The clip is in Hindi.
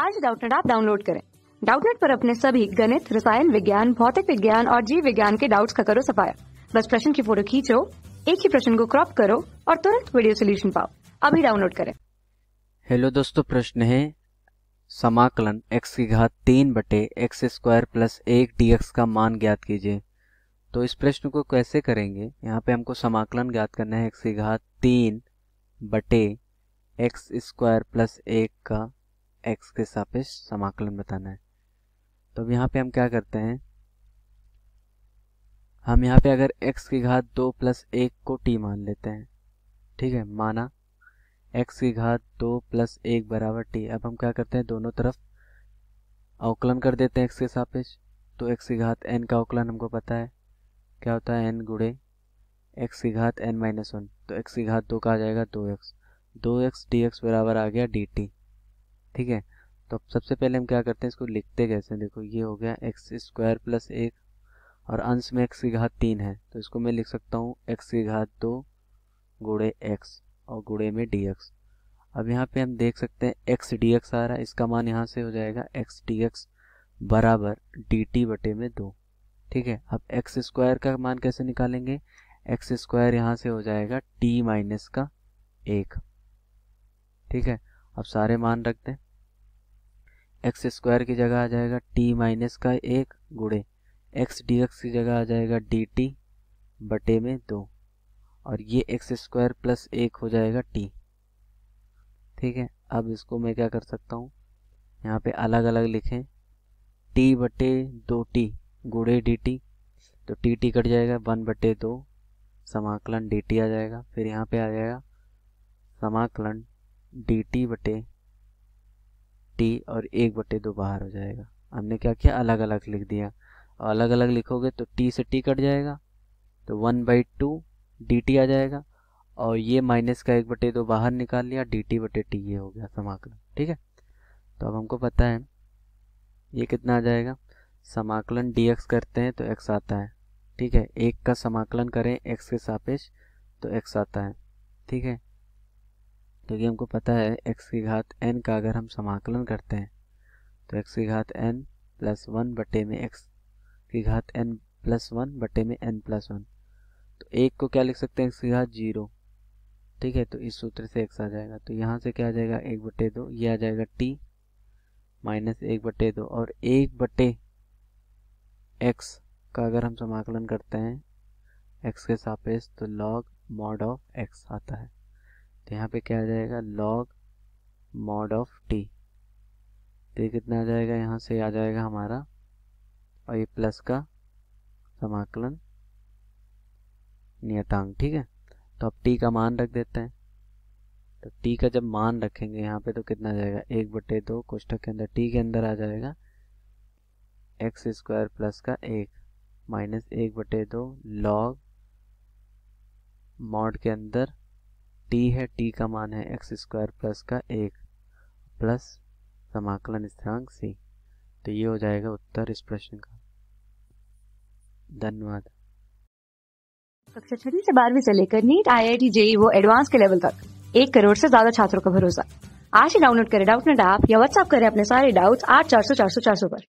आज डाउटनेट ऐप डाउनलोड करें। डाउटनेट पर अपने सभी गणित, रसायन विज्ञान, भौतिक विज्ञान और जीव विज्ञान के डाउट्स का करो सफाया। बस प्रश्न की फ़ोटो खींचो, एक ही प्रश्न को क्रॉप करो और तुरंत वीडियो सोल्यूशन पाओ। अभी डाउनलोड करें। हेलो दोस्तों, प्रश्न है, समाकलन x की घात तीन बटे एक्स स्क्वायर प्लस एक डी का मान ज्ञात कीजिए। तो इस प्रश्न को कैसे करेंगे? यहाँ पे हमको समाकलन ज्ञात करना है, x की घात तीन बटे एक्स स्क्वायर प्लस एक का। X के सापेक्ष समाकलन बताना है। तो अब यहाँ पे हम क्या करते हैं? हम यहाँ पे अगर x की घात दो प्लस एक को t मान लेते हैं, ठीक है, माना x की घात दो प्लस एक बराबर टी अब हम क्या करते हैं? दोनों तरफ़ अवकलन कर देते हैं x के सापेक्ष। तो x की घात n का अवकलन हमको पता है। क्या होता है? n गुड़े एक्स की घात n माइनस वन तो x की घात दो का आ जाएगा दो एक्स दो एक्स डी एक्स बराबर आ गया डी टी ठीक है? तो सबसे पहले हम क्या करते हैं, इसको लिखते कैसे देखो, ये हो गया एक्स स्क्वायर प्लस एक और अंश में एक्स की घात तीन है। तो इसको मैं लिख सकता हूँ एक्स की घात दो गुड़े एक्स और गुड़े में डी एक्स अब यहाँ पे हम देख सकते हैं एक्स डी एक्स आ रहा है, इसका मान यहाँ से हो जाएगा एक्स डी एक्स बराबर डी टी बटे में दो। ठीक है? अब एक्स स्क्वायर का मान कैसे निकालेंगे? एक्स स्क्वायर यहाँ से हो जाएगा टी माइनस का एक। ठीक है? अब सारे मान रख दें। एक्स स्क्वायर की जगह आ जाएगा टी माइनस का एक गुड़े। एक्स डी एक्स की जगह आ जाएगा डी टी बटे में दो। और ये एक्स स्क्वायर प्लस एक हो जाएगा टी। ठीक है, अब इसको मैं क्या कर सकता हूँ? यहाँ पे अलग अलग लिखें। टी बटे दो टी गुड़े डी टी तो टी टी कट जाएगा, वन बटे दो समाकलन डी टी आ जाएगा। फिर यहाँ पे आ जाएगा समाकलन डी टी बटे टी और एक बटे दो बाहर हो जाएगा। हमने क्या किया? अलग अलग लिख दिया। और अलग अलग लिखोगे तो टी से टी कट जाएगा तो one by two d t आ जाएगा। और ये माइनस का एक बटे दो बाहर निकाल लिया डी टी बटे टी ये हो गया समाकलन, ठीक है? तो अब हमको पता है, ये कितना आ जाएगा? समाकलन डी एक्स करते हैं तो एक्स आता है, ठीक है? एक का समाकलन करें, एक्स के सापेक्ष तो एक्स आता है, ठीक है? क्योंकि हमको पता है x की घात n का अगर हम समाकलन करते हैं तो x की घात n प्लस वन बटे में x की घात n प्लस वन बटे में n प्लस वन तो एक को क्या लिख सकते हैं? x की घात ज़ीरो ठीक है तो इस सूत्र से x आ जाएगा। तो यहाँ से क्या आ जाएगा? एक बटे दो, ये आ जाएगा t माइनस एक बटे दो, और एक बटे x का अगर हम समाकलन करते हैं, x के सापेक्ष तो log मॉड ऑफ़ x आता है। तो यहाँ पे क्या आ जाएगा? लॉग मॉड ऑफ़ टी तो ये कितना आ जाएगा? यहाँ से आ जाएगा हमारा। और ये प्लस का समाकलन नियतांक, ठीक है? तो अब टी का मान रख देते हैं। तो टी का जब मान रखेंगे यहाँ पे तो कितना आ जाएगा? एक बटे दो कोष्टक के अंदर टी के अंदर आ जाएगा। एक्स स्क्वायर प्लस का एक माइनस एक बटे दो लॉग मॉड के अंदर टी है टी का मान है एक्स स्क्वायर प्लस का एक प्लस समाकलन स्थिरांक सी तो ये हो जाएगा उत्तर इस प्रश्न का। धन्यवाद। कक्षा छठी से बारहवीं से लेकर NEET I I T JEE वो एडवांस के लेवल तक। एक करोड़ से ज़्यादा छात्रों का भरोसा। आज ही डाउनलोड करें डाउट नेट ऐप या व्हाट्सएप करें अपने सारे डाउट्स आठ चार सौ चार सौ चार सौ पर।